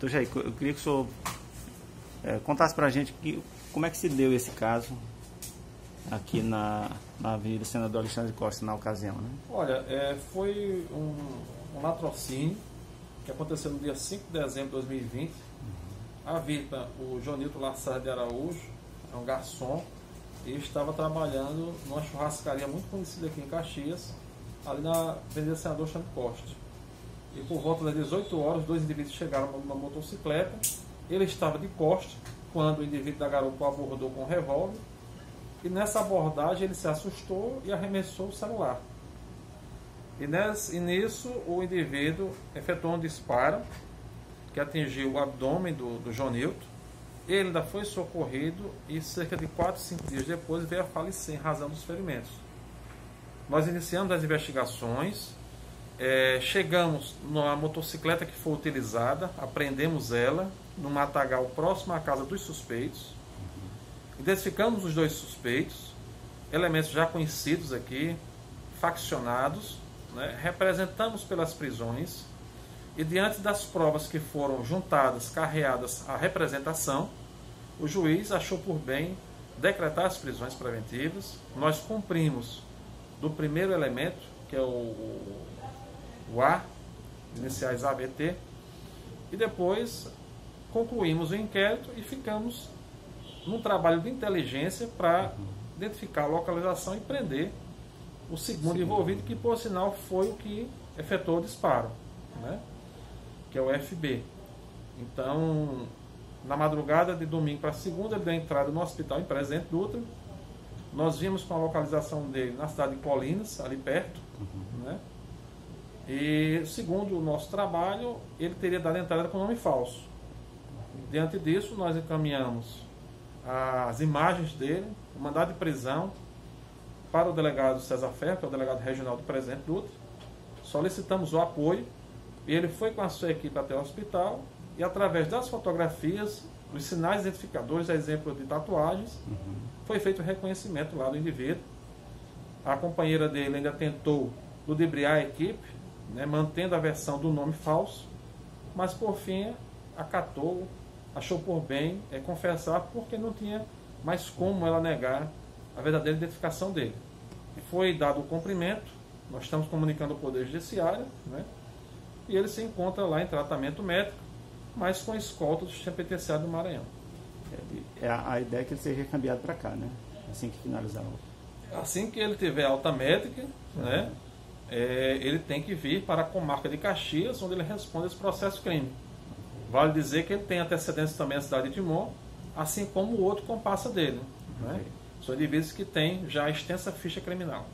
Doutor Jair, eu queria que o senhor é, contasse para a gente que, como é que se deu esse caso aqui na, na Avenida Senador Alexandre Costa na ocasião, né? Olha, é, foi um, um latrocínio que aconteceu no dia 5 de dezembro de 2020. Uhum. A vítima, o Jonilton Lassar de Araújo, é um garçom, e estava trabalhando numa churrascaria muito conhecida aqui em Caxias, ali na Avenida Senador Alexandre Costa. E por volta das 18 horas, dois indivíduos chegaram numa motocicleta. Ele estava de costa quando o indivíduo da garupa abordou com um revólver. E nessa abordagem ele se assustou e arremessou o celular. E, nesse, e nisso o indivíduo efetuou um disparo que atingiu o abdômen do, do João Nilton. Ele ainda foi socorrido e cerca de 4, 5 dias depois veio a falecer em razão dos ferimentos. Nós iniciamos as investigações, é, chegamos na motocicleta que foi utilizada, apreendemos ela no matagal próximo à casa dos suspeitos. Identificamos os dois suspeitos, elementos já conhecidos aqui, faccionados, né? representamos pelas prisões e diante das provas que foram juntadas, carreadas à representação, o juiz achou por bem decretar as prisões preventivas. Nós cumprimos do primeiro elemento, que é o, o A, iniciais ABT, e depois concluímos o inquérito e ficamos num trabalho de inteligência para identificar a localização e prender o segundo Sim. envolvido, que por sinal foi o que efetuou o disparo, né? que é o FB. Então, na madrugada de domingo para segunda, ele deu entrada no hospital em Presidente Dutra. Nós vimos com a localização dele na cidade de Colinas, ali perto. Uhum. Né? E segundo o nosso trabalho, ele teria dado entrada com nome falso. Diante disso, nós encaminhamos as imagens dele, o mandado de prisão, para o delegado César Ferro, que é o delegado regional do Presidente Dutra. Solicitamos o apoio e ele foi com a sua equipe até o hospital e através das fotografias, dos sinais identificadores, exemplo de tatuagens, uhum. foi feito o reconhecimento lá do indivíduo. A companheira dele ainda tentou ludibriar a equipe, né, mantendo a versão do nome falso, mas por fim acatou, achou por bem é, confessar porque não tinha mais como ela negar a verdadeira identificação dele. Foi dado o cumprimento, nós estamos comunicando ao Poder Judiciário, né, e ele se encontra lá em tratamento médico, mas com escolta do sistema penitenciário do Maranhão. É, a, a ideia é que ele seja cambiado para cá, né? Assim que finalizar o... Assim que ele tiver alta médica, né? É, ele tem que vir para a comarca de Caxias, onde ele responde esse processo crime. Vale dizer que ele tem antecedentes também na cidade de Timon, assim como o outro compassa dele. Né? São indivíduos que têm já extensa ficha criminal.